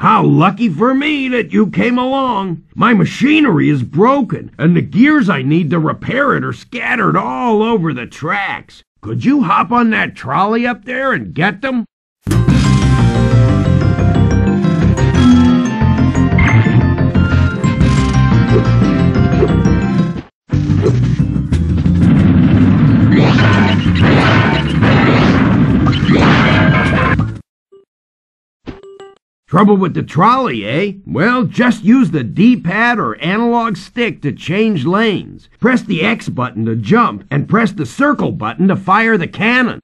How lucky for me that you came along. My machinery is broken, and the gears I need to repair it are scattered all over the tracks. Could you hop on that trolley up there and get them? Trouble with the trolley, eh? Well, just use the D-pad or analog stick to change lanes. Press the X button to jump, and press the circle button to fire the cannon.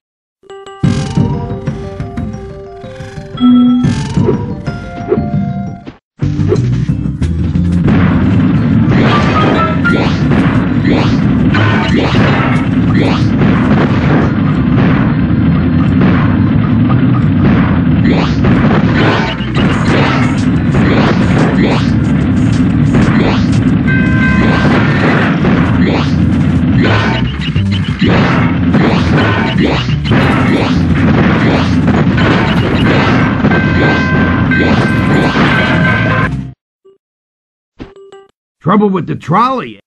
Trouble with the trolley.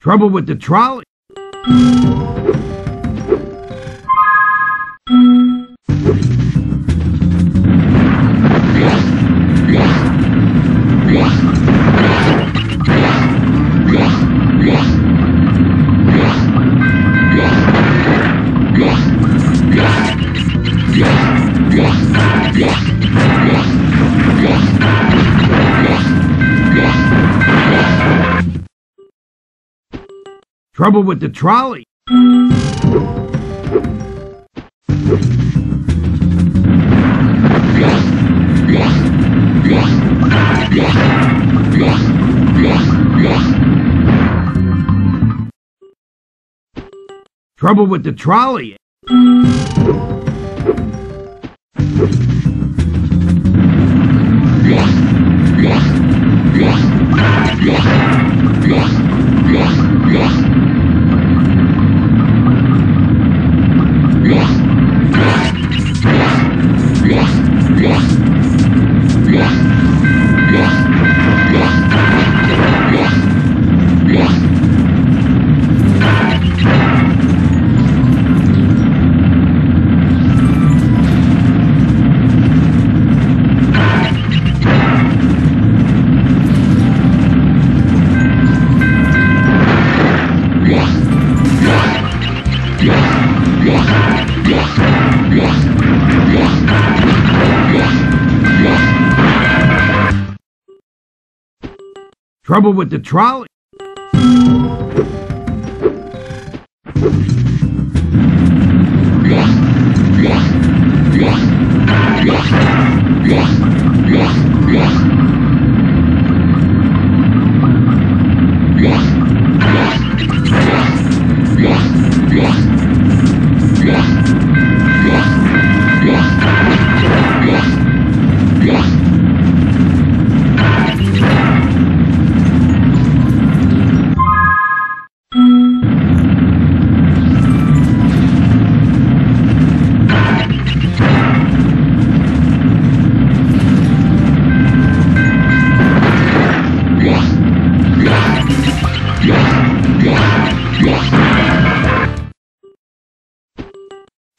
Trouble with the trolley. Thank you. Trouble with the trolley. Trouble with the trolley. Trouble with the trolley.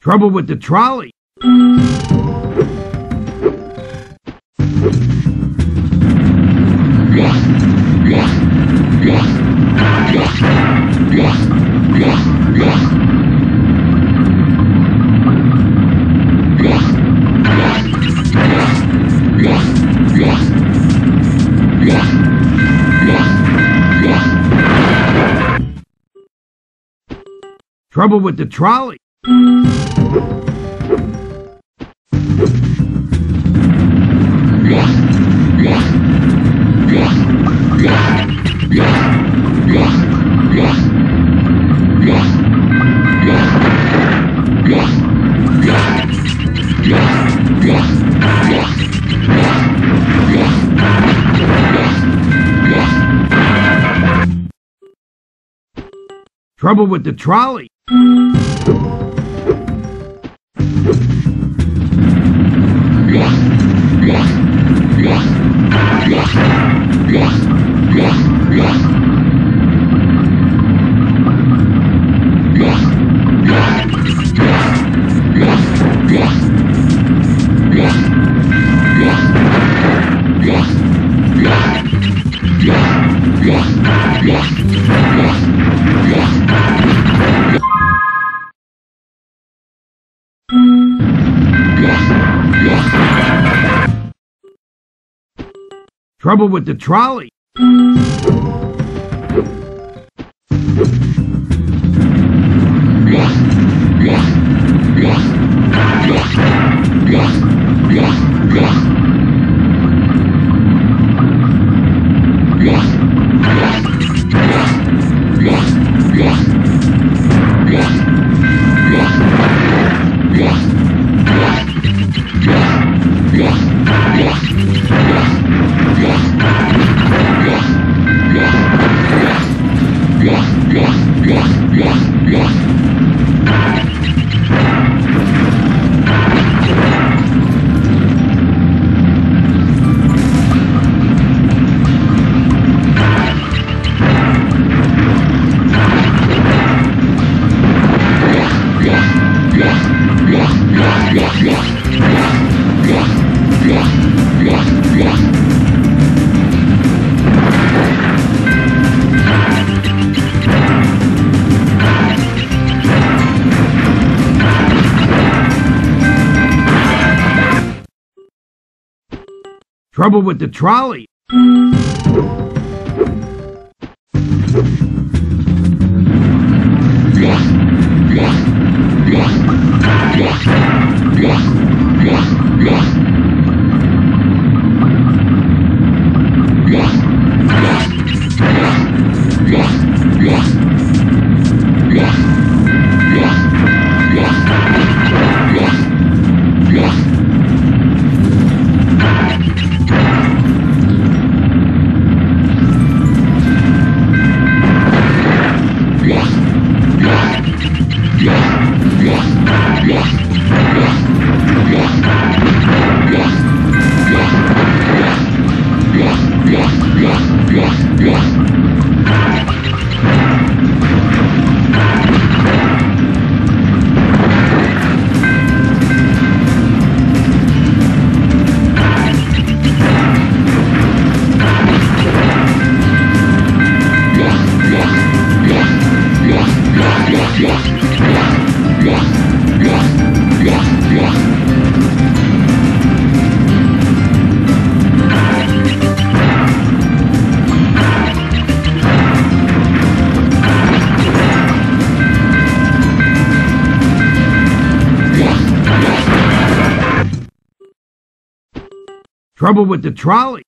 Trouble with the trolley. Trouble with the trolley. Trouble with the trolley. Yeah. Trouble with the trolley. Trouble with the trolley. Trouble with the trolley.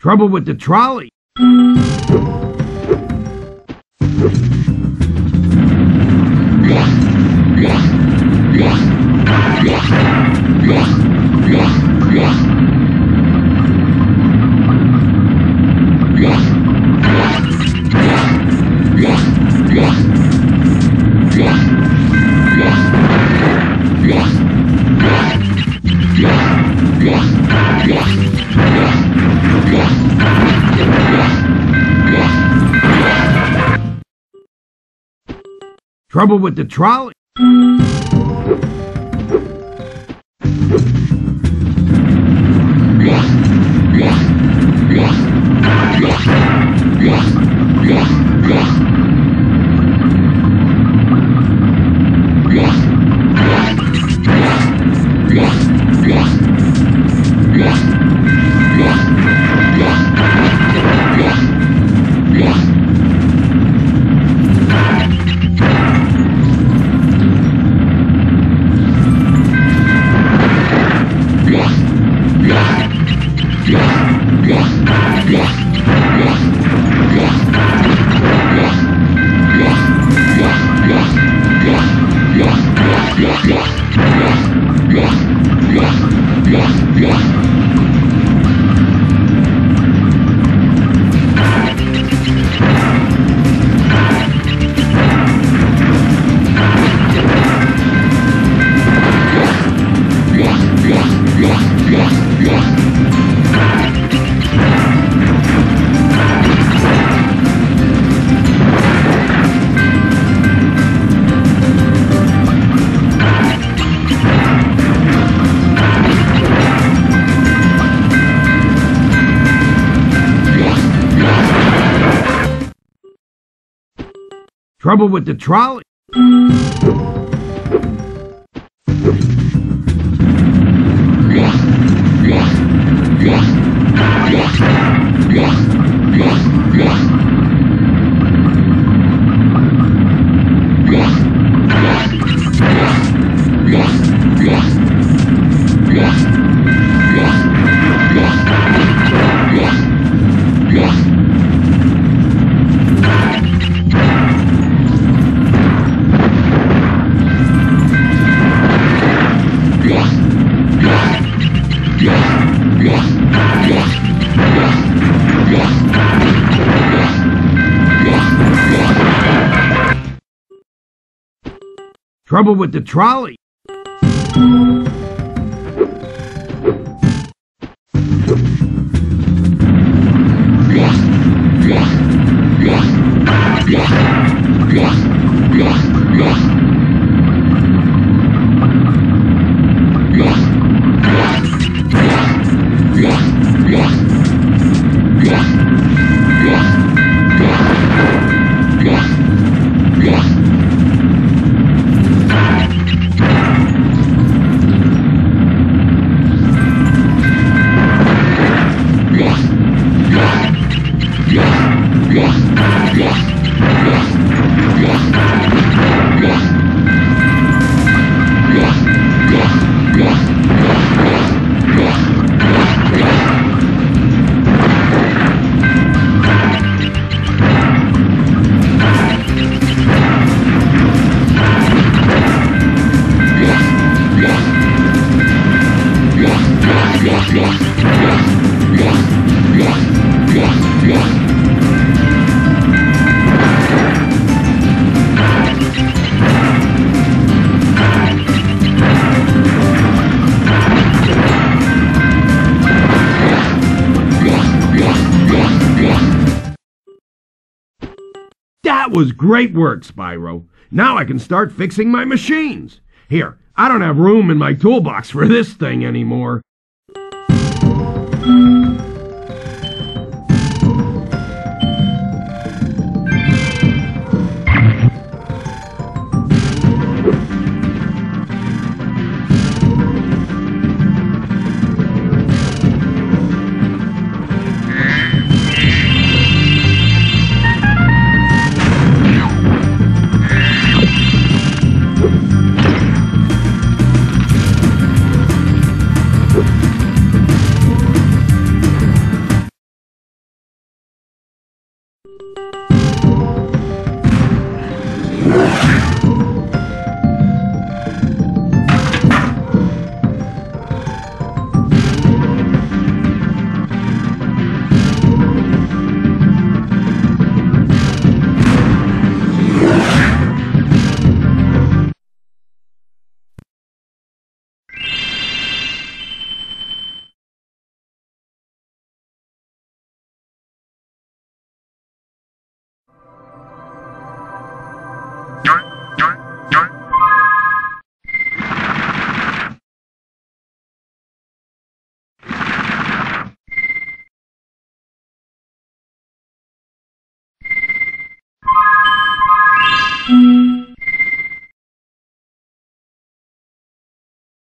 Trouble with the trolley. Trouble with the trolley? Trouble with the trolley? Trouble with the trolley? Was great work, Spyro. Now I can start fixing my machines. Here, I don't have room in my toolbox for this thing anymore.